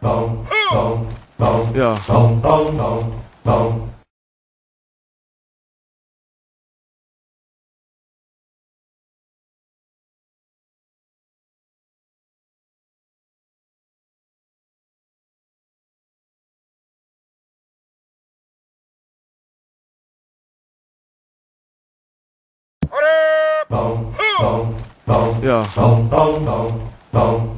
boom, boom, boom, yeah. boom, boom, boom, boom. Boom, boom, boom, yeah. boom, boom, boom, boom.